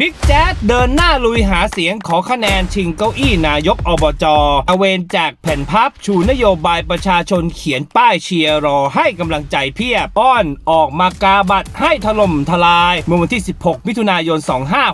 บิ๊กแจ๊สเดินหน้าลุยหาเสียงขอคะแนนชิงเก้าอี้นายกอบจ. เดินแจกแผ่นพับ ชูนโยบายประชาชนเขียนป้ายเชียร์รอให้กำลังใจเพียบอ้อนออกมากาบัตรให้ถล่มทลายเมื่อวันที่ 16 มิถุนายน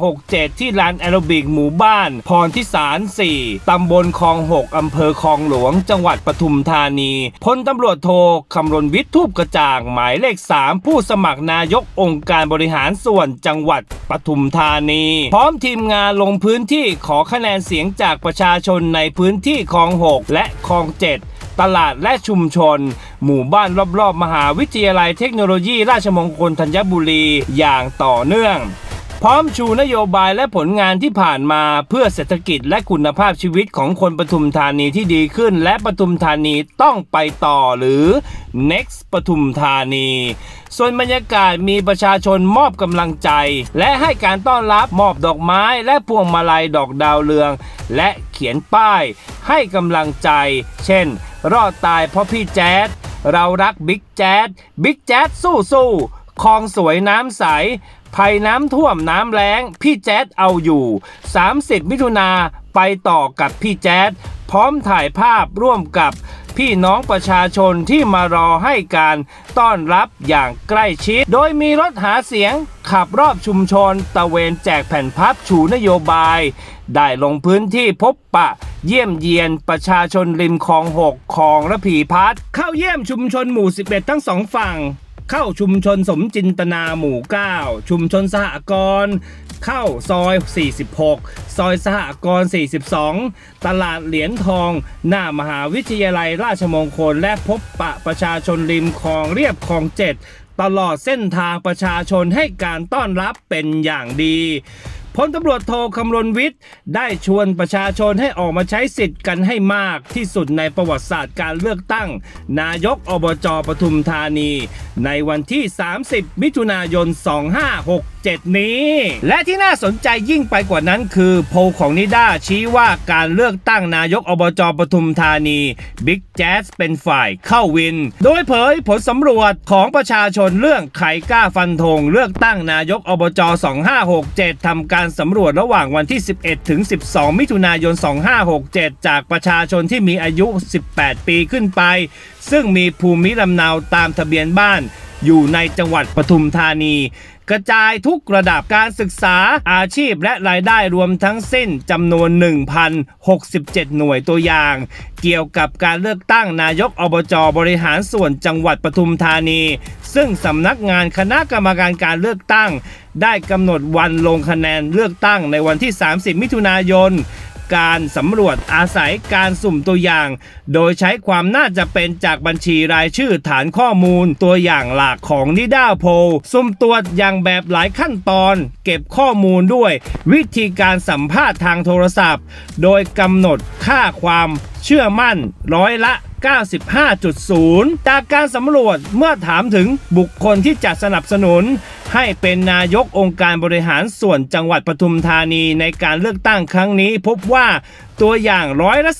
2567 ที่ลานแอโรบิกหมู่บ้าน พรธิสาร 4 ตำบลคลอง 6 อำเภอคลองหลวง จังหวัดปทุมธานีพลตำรวจโทคำรณวิทย์ ธูปกระจ่างหมายเลข 3 ผู้สมัครนายกองค์การบริหารส่วนจังหวัดปทุมธานีพร้อมทีมงานลงพื้นที่ขอคะแนนเสียงจากประชาชนในพื้นที่คลอง 6 และคลอง 7ตลาดและชุมชน หมู่บ้านรอบๆ มหาวิทยาลัยเทคโนโลยี ราชมงคลธัญบุรีอย่างต่อเนื่อง พร้อมชูนโยบายและผลงานที่ผ่านมาเพื่อเศรษฐกิจและคุณภาพชีวิตของคนปทุมธานีที่ดีขึ้น และปทุมธานีต้องไปต่อหรือ next ปทุมธานี ส่วนบรรยากาศมีประชาชนมอบกำลังใจ และให้การต้อนรับมอบดอกไม้และพวงมาลัยดอกดาวเรือง และเขียนป้าย ให้กำลังใจ เช่น รอดตายเพราะพี่แจ๊ดเรารักบิ๊กแจ๊ดบิ๊กแจ๊ดสู้สู้คลองสวยน้ำใส ภัยน้ำท่วมน้ำแล้ง พี่แจ๊ดเอาอยู่ 30 มิถุนาไปต่อกับพี่แจ๊ดพร้อมถ่ายภาพร่วมกับพี่น้องประชาชนที่มารอให้การต้อนรับอย่างใกล้ชิด โดยมีรถหาเสียงขับรอบชุมชนตะเวนแจกแผ่นพับชูนโยบาย ได้ลงพื้นที่พบปะ เยี่ยมเยียนประชาชนริมคลองหกคลองระพีพัฒเข้าเยี่ยมชุมชนหมู่ 11 ทั้งสองฝั่ง เข้าชุมชนสมจินตนาหมู่ 9 ชุมชนสหกรณ์เข้าซอย 46 ซอยสหกรณ์ 42 ตลาดเหรียญทอง หน้ามหาวิทยาลัยราชมงคล และพบปะประชาชนริมคลองเรียบคลอง 7 ตลอดเส้นทางประชาชนให้การต้อนรับเป็นอย่างดี พลตำรวจโทคำรณวิทย์ ได้ชวนประชาชนให้ออกมาใช้สิทธิ์กันให้มากที่สุดในประวัติศาสตร์การเลือกตั้ง นายกอบจปทุมธานี ในวันที่ 30 มิถุนายน 2567 นี้ และที่น่าสนใจยิ่งไปกว่านั้นคือโพลของนิด้าชี้ว่าการเลือกตั้งนายกอบจปทุมธานีบิ๊กแจ๊สเป็นฝ่ายเข้าวิน โดยเผยผลสำรวจของประชาชนเรื่องใครกล้าฟันธงเลือกตั้งนายกอบจ 2567 ทำการสำรวจระหว่างวันที่ 11 ถึง 12 มิถุนายน 2567 จากประชาชนที่มีอายุ 18 ปีขึ้นไป ซึ่งมีภูมิลำเนาตามทะเบียนบ้าน อยู่ในจังหวัดปทุมธานี กระจายทุกระดับการศึกษาอาชีพและรายได้รวมทั้งสิ้นจำนวน 1,067 หน่วยตัวอย่าง เกี่ยวกับการเลือกตั้งนายกอบจบริหารส่วนจังหวัดปทุมธานี ซึ่งสำนักงานคณะกรรมการการเลือกตั้ง ได้กำหนดวันลงคะแนนเลือกตั้งในวันที่ 30 มิถุนายน การสำรวจอาศัยการสุ่มตัวอย่าง โดยใช้ความน่าจะเป็นจากบัญชีรายชื่อฐานข้อมูล ตัวอย่างหลักของนิด้าโพลสุ่มตรวจอย่างแบบหลายขั้นตอน เก็บข้อมูลด้วย วิธีการสัมภาษณ์ทางโทรศัพท์ โดยกำหนดค่าความ เชื่อมั่นร้อยละ 95.0 จากการสำรวจเมื่อถามถึงบุคคลที่จะสนับสนุน ให้เป็นนายกองค์การบริหารส่วนจังหวัดปทุมธานีในการเลือกตั้งครั้งนี้พบว่าตัวอย่างร้อยละ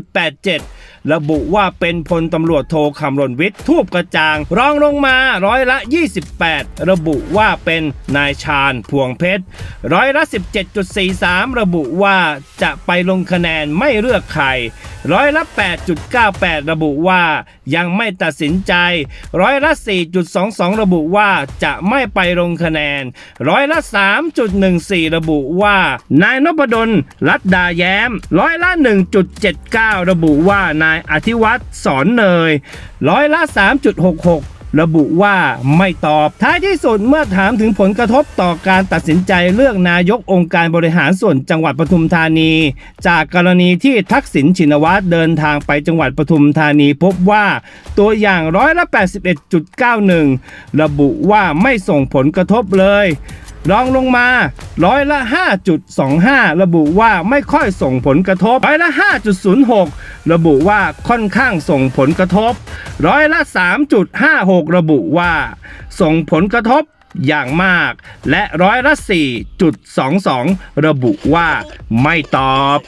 31.87 ระบุว่าเป็นพลตำรวจโทคำรณวิทย์ทูบกระจาง รองลงมาร้อยละ 28 ระบุว่าเป็นนายชาญพวงเพชรร้อยละ 17.43 ระบุว่าจะไปลงคะแนนไม่เลือกใคร ร้อยละ 8.98 ระบุว่ายังไม่ตัดสินใจ ร้อยละ 4.22 ระบุว่าจะไม่ไปลงคะแนน ร้อยละ 3.14 ระบุว่า นายนพดลรัตดาแย้ม ร้อยละ 1.79 ระบุว่านายอธิวัตรสอนเนย ร้อยละ 3.66 ระบุว่าไม่ตอบ ท้ายที่สุดเมื่อถามถึงผลกระทบต่อการตัดสินใจเลือกนายกองค์การบริหารส่วนจังหวัดปทุมธานี จากกรณีที่ทักษิณชินวัตรเดินทางไปจังหวัดปทุมธานีพบว่าตัวอย่างร้อยละ81.91 ระบุว่าไม่ส่งผลกระทบเลยรองลงมาร้อยละ 5.25 ระบุว่าไม่ค่อยส่งผลกระทบร้อยละ 5.06 ระบุว่าค่อนข้างส่งผลกระทบ ร้อยละ 3.56 ระบุว่า ส่งผลกระทบอย่างมาก และร้อยละ 4.22 ระบุว่าไม่ตอบ